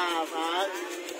Java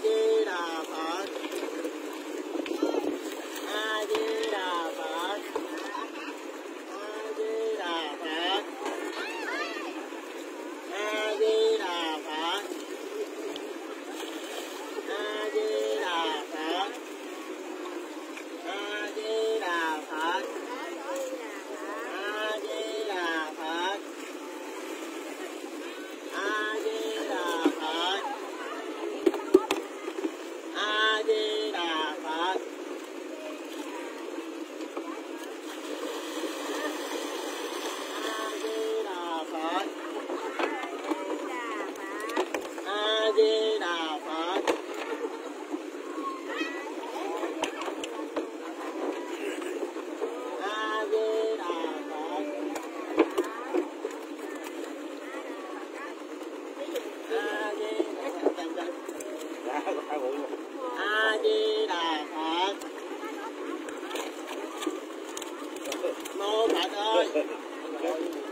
Jai Ram. Mọi!